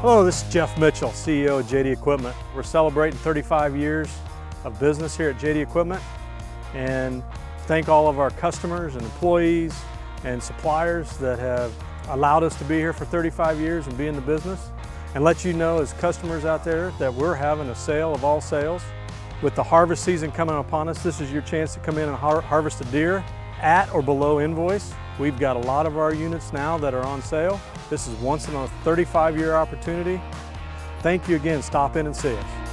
Hello, this is Jeff Mitchell, CEO of JD Equipment. We're celebrating 35 years of business here at JD Equipment and thank all of our customers and employees and suppliers that have allowed us to be here for 35 years and be in the business and let you know as customers out there that we're having a sale of all sales. With the harvest season coming upon us, this is your chance to come in and har harvest a Deere at or below invoice. We've got a lot of our units now that are on sale. This is once in a 35 year opportunity. Thank you again, stop in and see us.